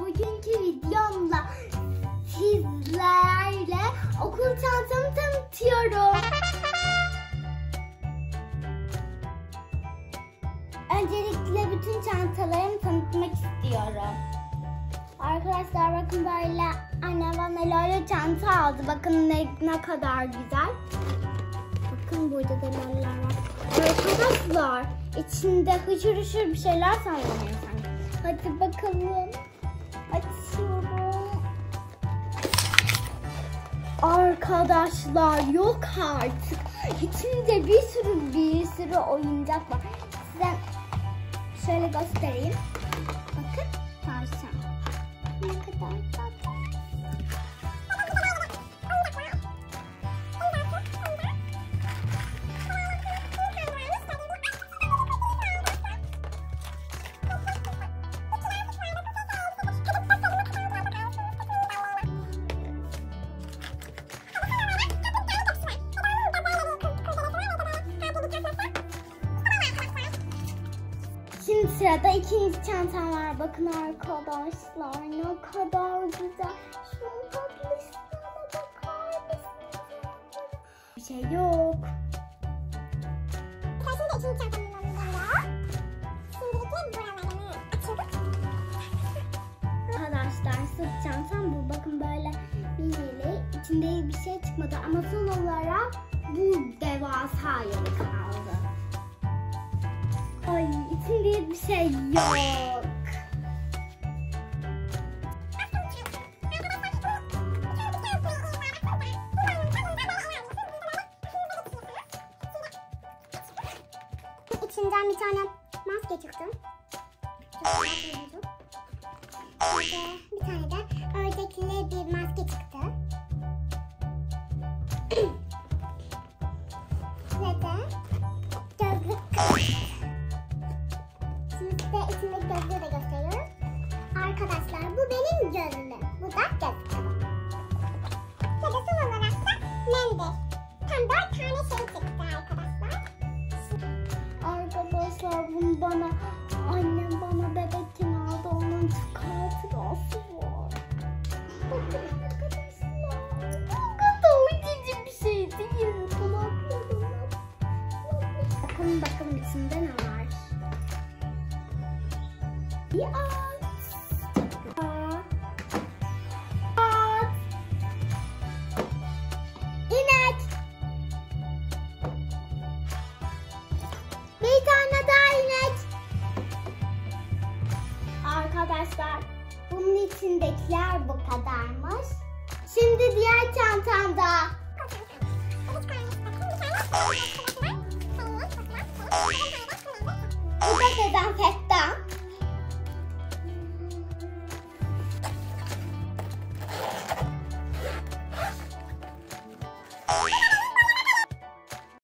bugünkü videomla sizlerle okul çantamı tanıtıyorum. Öncelikle bütün çantalarımı tanıtmak istiyorum. Arkadaşlar bakın böyle anne bana Lolo çanta aldı. Bakın ne, ne kadar güzel. Bakın burada da Lolo'lar var. Arkadaşlar içinde hışır hışır bir şeyler sallanıyor sanki. Hadi bakalım. Arkadaşlar yok artık. İçinde bir sürü bir sürü oyuncak var. Size şöyle göstereyim. Bakın tavşan. Ne kadar tatlı. Sırada ikinci çantam var. Bakın arkadaşlar ne kadar güzel. Şunun tatlısına bakar mısınız? Bir şey yok. Şimdi ikinci çantamın. Şimdilik buralarını açıyorduk. Arkadaşlar sırt çantam bu. Bakın böyle minili. İçinde bir şey çıkmadı ama son olarak bu devasa yeri kaldı. Ay içinde bir şey yok. İçinden bir tane maske çıktı. Bir tane de ördekli bir maske çıktı. Size içindeki gözlüğü de gösteriyorum. Arkadaşlar bu benim gözlüğüm. Bu da gözlük. Ve de son olarak da mendil. Tam dört tane şey çıktı arkadaşlar. Arkadaşlar bunu bana annem bana bebekken aldı. Onun hatırası var. Bakın arkadaşlar. Ne kadar cici bir şey değil mi? Bakın bakalım içinde ne var. Bir at. At. At. Bir tane daha inek. Arkadaşlar bunun içindekiler bu kadarmış. Şimdi diğer çantamda. Bu da dezenfektan